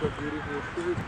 как говорит,